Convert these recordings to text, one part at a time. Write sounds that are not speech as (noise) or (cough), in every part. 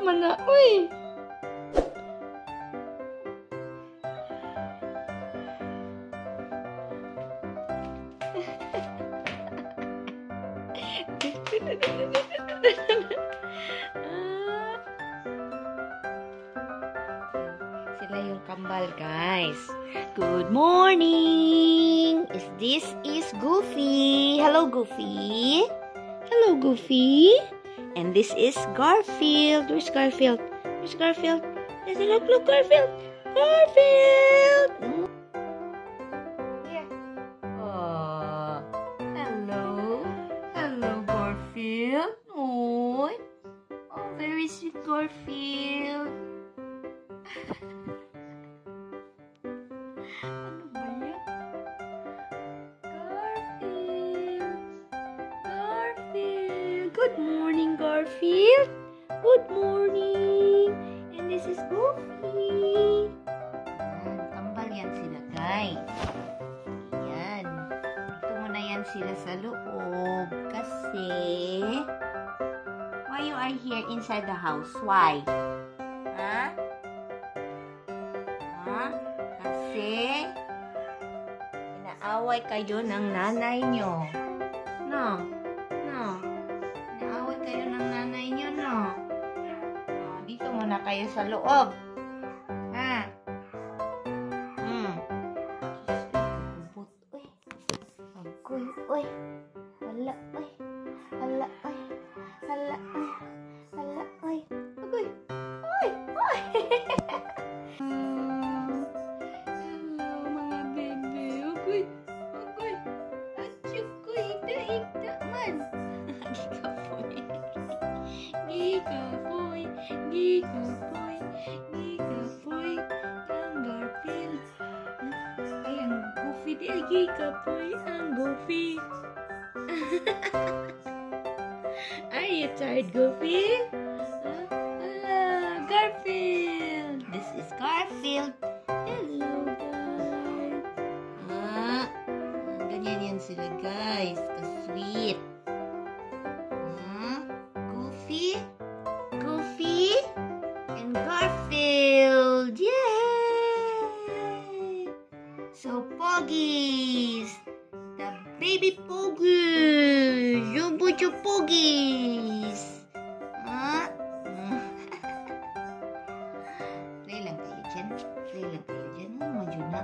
Uy! Ah. Sila yung kambal, guys. Good morning! Is this is Goofy? Hello, Goofy. Hello, Goofy. And this is Garfield. Where's Garfield? Where's Garfield? There's a look, look, Garfield. Garfield! Yeah. Oh, hello. Hello, Garfield. Oh, oh very sweet Garfield. Ano ba yan? Garfield! Garfield! Good morning, Garfield! Good morning! And this is Goofy! Yan, tambal yan sila, guys. Yan. Dito muna yan sila sa loob. Kasi... Why you are here inside the house? Why? Ha? Ha? Kasi inaaway kayo ng nanay nyo. No? Kayo sa loob. Ha? Hmm. Kubot, uy. Agoy, uy. Hala, uy. Hala, uy. Hala, uy. Ay. Ang goofy. (laughs) Are you tired, Goofy? Hello, Garfield. This is Garfield. Hello, guys. Ah, ganyan yan sila, guys. Ka-sweet. So Poggies, the baby Poggies, jumbo to Poggies. Đó. Ah. (laughs) Đây là cái gì đây là cái gì mà chúng ta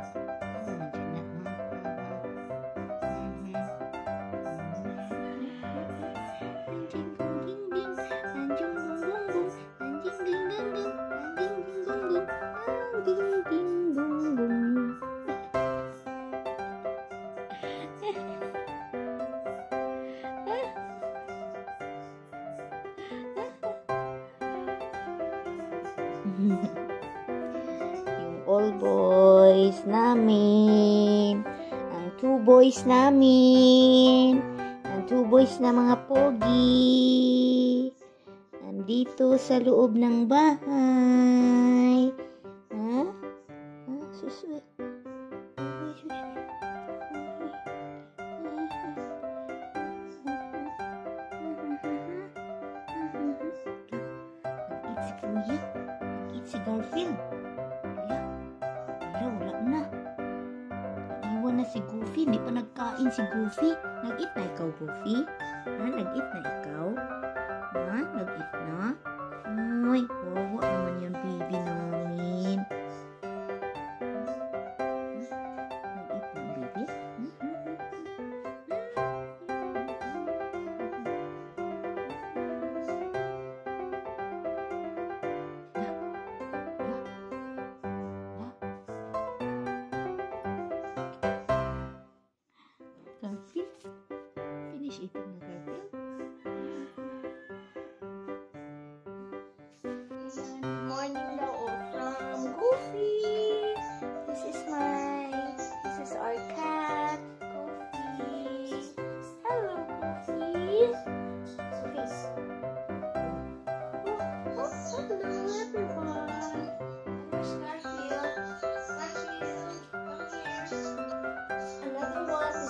all boys namin, ang two boys namin, ang two boys na mga pogi, nandito sa loob ng bahay. Ikaw, Goofy? Ha? Nag-eat na ikaw? Ha? Nag-eat na? Ay, wawa naman yung baby namin.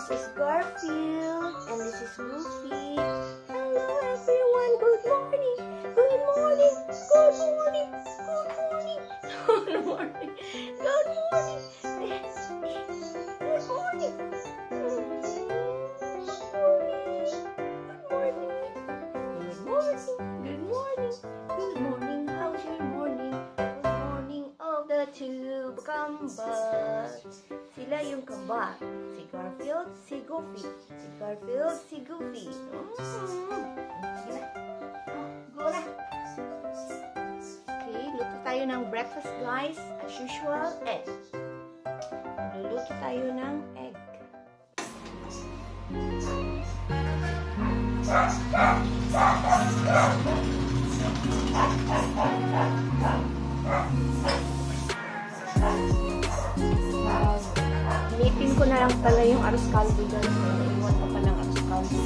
This is Garfield and this is Goofy. Hello everyone, good morning, good morning, good morning, good morning, good morning, good morning, good morning. Good morning. Good morning. How's your morning? Morning of the tube combat. Sila yung kabat. Garfield, si Goofy. Si Garfield, si Goofy. Go na. Okay, luto tayo ng breakfast guys. As usual, egg. Luluto tayo ng egg. Initin pala yung arroz caldo. May naiwan pa palang arroz caldo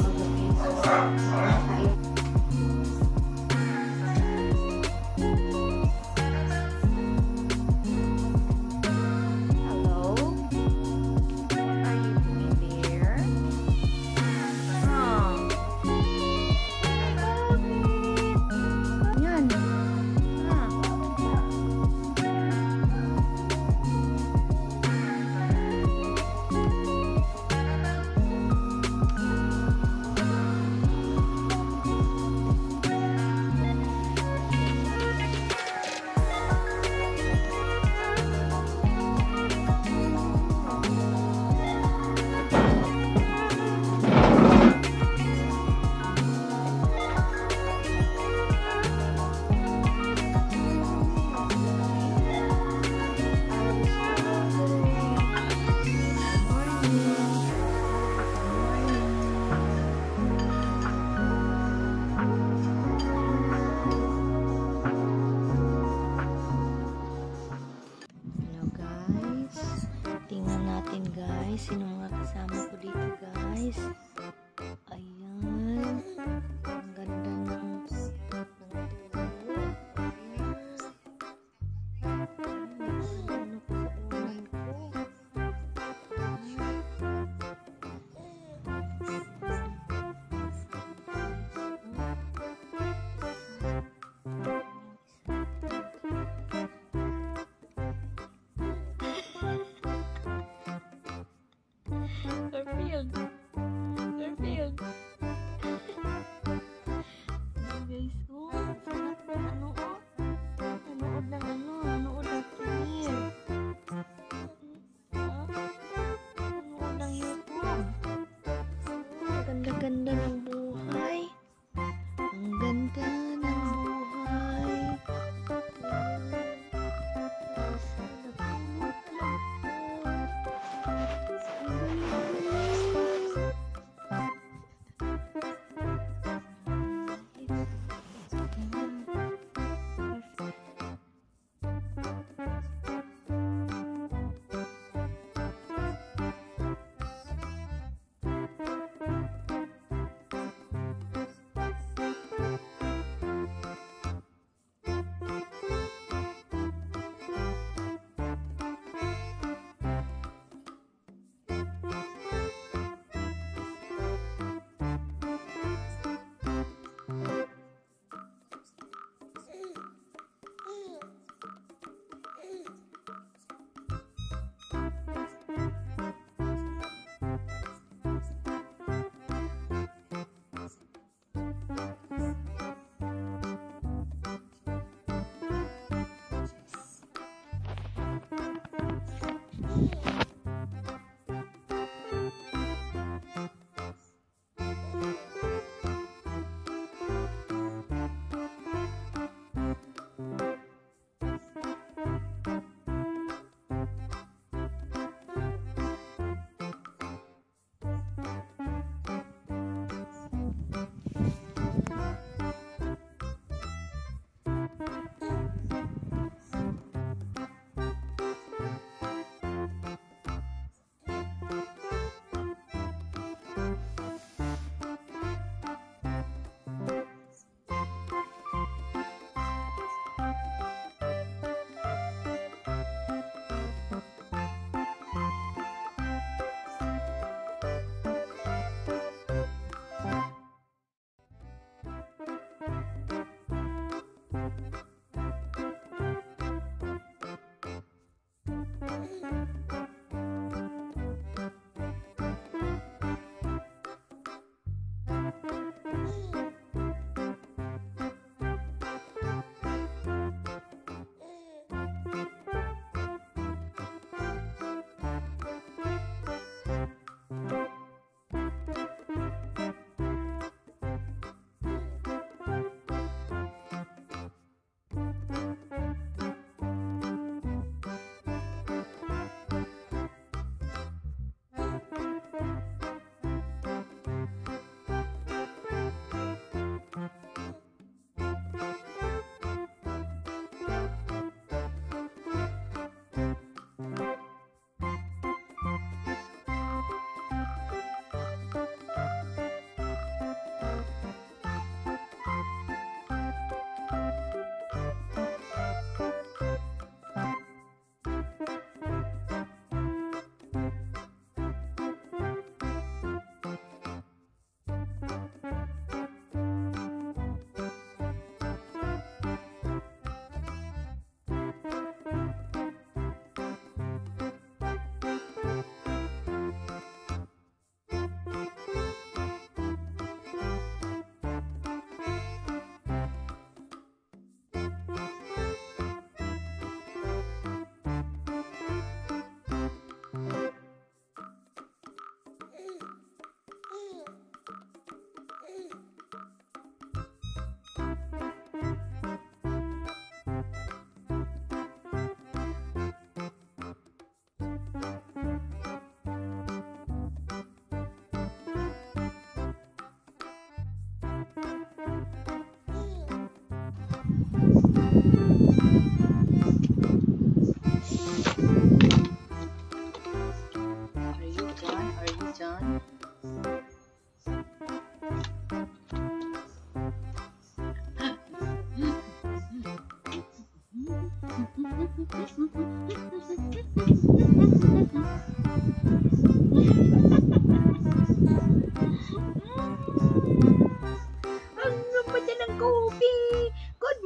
Good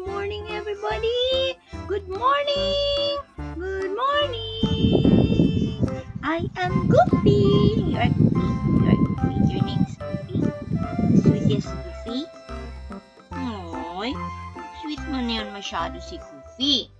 morning, everybody! Good morning! Good morning! I am Goofy! You are Goofy. You are Goofy. Your name is Goofy. The sweetest Goofy. Ay, sweet mo na yun masyado Goofy.